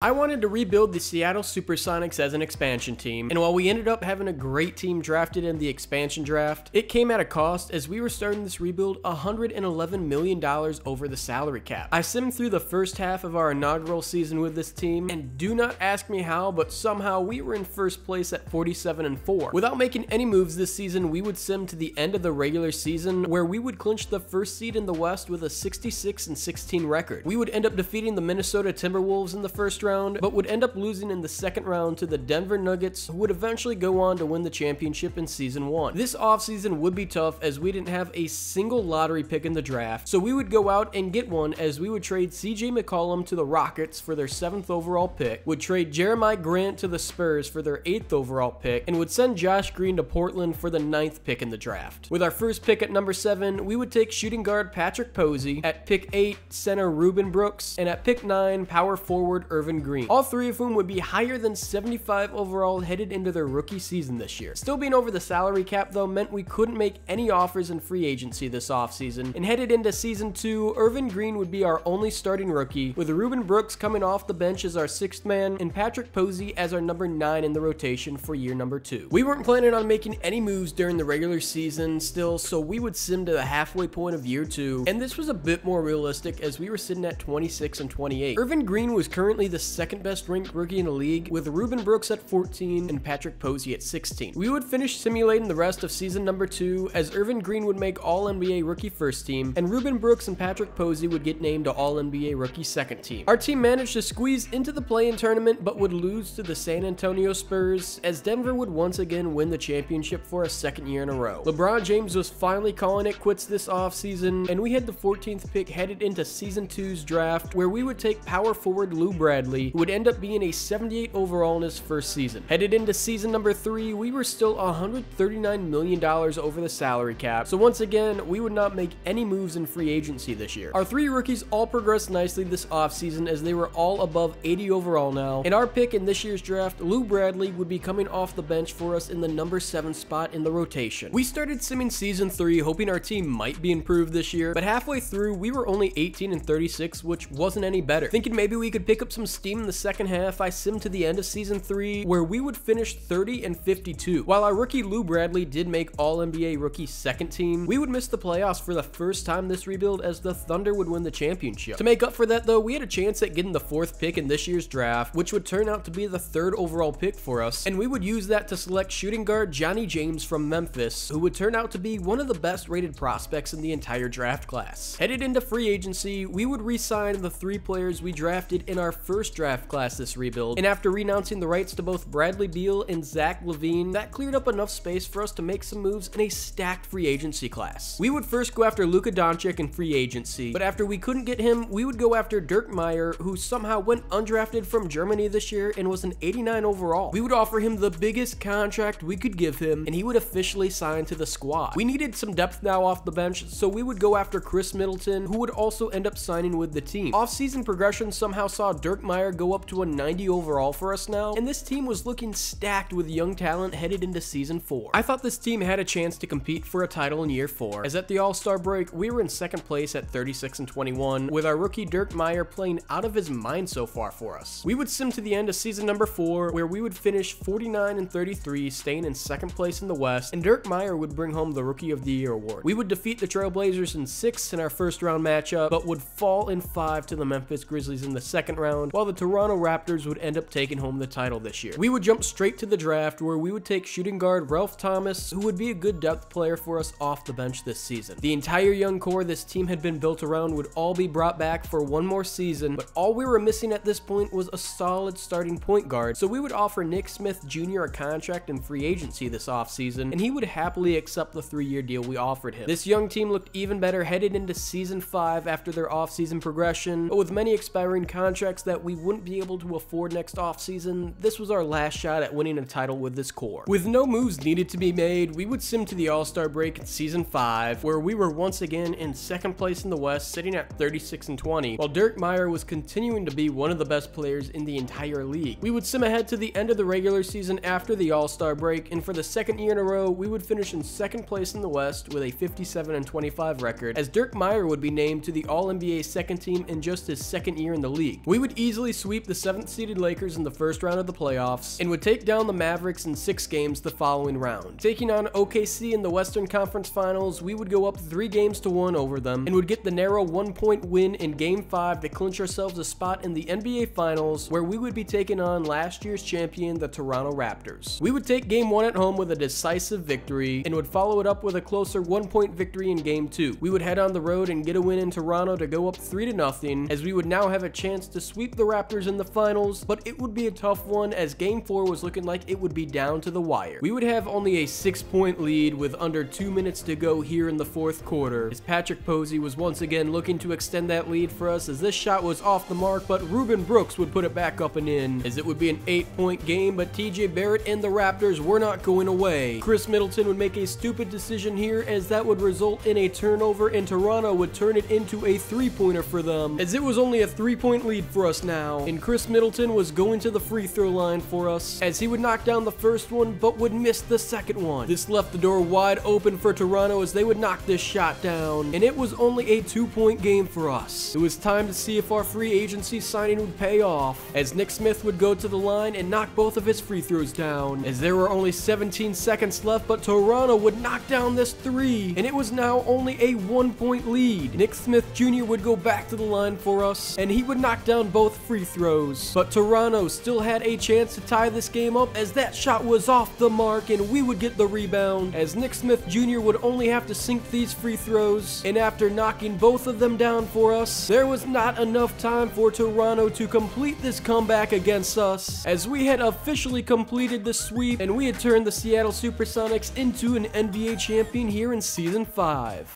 I wanted to rebuild the Seattle Supersonics as an expansion team, and while we ended up having a great team drafted in the expansion draft, it came at a cost as we were starting this rebuild $111 million over the salary cap. I simmed through the first half of our inaugural season with this team, and do not ask me how, but somehow we were in first place at 47 and 4. Without making any moves this season, we would sim to the end of the regular season where we would clinch the first seed in the West with a 66 and 16 record. We would end up defeating the Minnesota Timberwolves in the first round round, but would end up losing in the second round to the Denver Nuggets, who would eventually go on to win the championship in season one. This offseason would be tough as we didn't have a single lottery pick in the draft, so we would go out and get one as we would trade CJ McCollum to the Rockets for their seventh overall pick, would trade Jerami Grant to the Spurs for their eighth overall pick, and would send Josh Green to Portland for the ninth pick in the draft. With our first pick at number seven, we would take shooting guard Patrick Posey, at pick eight, center Ruben Brooks, and at pick nine, power forward Irvin Green, all three of whom would be higher than 75 overall headed into their rookie season this year. Still being over the salary cap though meant we couldn't make any offers in free agency this offseason, and headed into season 2, Irvin Green would be our only starting rookie, with Ruben Brooks coming off the bench as our sixth man, and Patrick Posey as our number 9 in the rotation for year number 2. We weren't planning on making any moves during the regular season still, so we would sim to the halfway point of year 2, and this was a bit more realistic as we were sitting at 26 and 28. Irvin Green was currently the second best ranked rookie in the league, with Ruben Brooks at 14 and Patrick Posey at 16. We would finish simulating the rest of season number two, as Irvin Green would make All NBA rookie first team, and Ruben Brooks and Patrick Posey would get named to All NBA rookie second team. Our team managed to squeeze into the play-in tournament, but would lose to the San Antonio Spurs, as Denver would once again win the championship for a second year in a row. LeBron James was finally calling it quits this offseason, and we had the 14th pick headed into season two's draft, where we would take power forward Lou Bradley, who would end up being a 78 overall in his first season. Headed into season number three, we were still $139 million over the salary cap, so once again, we would not make any moves in free agency this year. Our three rookies all progressed nicely this offseason as they were all above 80 overall now, and our pick in this year's draft, Lou Bradley, would be coming off the bench for us in the number 7 spot in the rotation. We started simming season 3 hoping our team might be improved this year, but halfway through, we were only 18 and 36, which wasn't any better. Thinking maybe we could pick up some steam in the second half, I simmed to the end of season 3 where we would finish 30 and 52. While our rookie Lou Bradley did make All NBA rookie second team, we would miss the playoffs for the first time this rebuild as the Thunder would win the championship. To make up for that though, we had a chance at getting the fourth pick in this year's draft, which would turn out to be the third overall pick for us, and we would use that to select shooting guard Johnny James from Memphis, who would turn out to be one of the best rated prospects in the entire draft class. Headed into free agency, we would re-sign the three players we drafted in our first draft class this rebuild, and after renouncing the rights to both Bradley Beal and Zach LaVine, that cleared up enough space for us to make some moves in a stacked free agency class. We would first go after Luka Doncic in free agency, but after we couldn't get him, we would go after Dirk Meyer, who somehow went undrafted from Germany this year and was an 89 overall. We would offer him the biggest contract we could give him, and he would officially sign to the squad. We needed some depth now off the bench, so we would go after Khris Middleton, who would also end up signing with the team. Off-season progression somehow saw Dirk Meyer go up to a 90 overall for us now, and this team was looking stacked with young talent headed into season 4. I thought this team had a chance to compete for a title in year 4, as at the All-Star break, we were in second place at 36 and 21, with our rookie Dirk Meyer playing out of his mind so far for us. We would sim to the end of season number 4, where we would finish 49 and 33, staying in second place in the West, and Dirk Meyer would bring home the Rookie of the Year award. We would defeat the Trailblazers in 6 in our first round matchup, but would fall in 5 to the Memphis Grizzlies in the second round, while the Toronto Raptors would end up taking home the title this year. We would jump straight to the draft where we would take shooting guard Ralph Thomas, who would be a good depth player for us off the bench this season. The entire young core this team had been built around would all be brought back for one more season, but all we were missing at this point was a solid starting point guard, so we would offer Nick Smith Jr. a contract in free agency this offseason, and he would happily accept the three-year deal we offered him. This young team looked even better headed into season 5 after their offseason progression, but with many expiring contracts that we wouldn't be able to afford next offseason, this was our last shot at winning a title with this core. With no moves needed to be made, we would sim to the All-Star break in season 5, where we were once again in second place in the West, sitting at 36 and 20, while Dirk Meyer was continuing to be one of the best players in the entire league. We would sim ahead to the end of the regular season after the All-Star break, and for the second year in a row, we would finish in second place in the West with a 57 and 25 record, as Dirk Meyer would be named to the All-NBA second team in just his second year in the league. We would easily easily sweep the 7th seeded Lakers in the first round of the playoffs and would take down the Mavericks in six games the following round. Taking on OKC in the Western Conference Finals, we would go up three games to one over them and would get the narrow one point win in Game 5 to clinch ourselves a spot in the NBA Finals where we would be taking on last year's champion, the Toronto Raptors. We would take Game 1 at home with a decisive victory and would follow it up with a closer one point victory in Game 2. We would head on the road and get a win in Toronto to go up 3 to nothing, as we would now have a chance to sweep the Raptors in the finals, but it would be a tough one as Game 4 was looking like it would be down to the wire. We would have only a 6 point lead with under 2 minutes to go here in the fourth quarter, as Patrick Posey was once again looking to extend that lead for us as this shot was off the mark, but Ruben Brooks would put it back up and in, as it would be an 8 point game, but TJ Barrett and the Raptors were not going away. Khris Middleton would make a stupid decision here as that would result in a turnover and Toronto would turn it into a three pointer for them, as it was only a three point lead for us now. And Khris Middleton was going to the free throw line for us, as he would knock down the first one but would miss the second one. This left the door wide open for Toronto as they would knock this shot down, and it was only a two point game for us. It was time to see if our free agency signing would pay off, as Nick Smith would go to the line and knock both of his free throws down, as there were only 17 seconds left, but Toronto would knock down this three, and it was now only a one point lead. Nick Smith Jr. would go back to the line for us, and he would knock down both free throws. But Toronto still had a chance to tie this game up as that shot was off the mark and we would get the rebound, as Nick Smith Jr. would only have to sink these free throws, and after knocking both of them down for us, there was not enough time for Toronto to complete this comeback against us, as we had officially completed the sweep and we had turned the Seattle Supersonics into an NBA champion here in Season 5.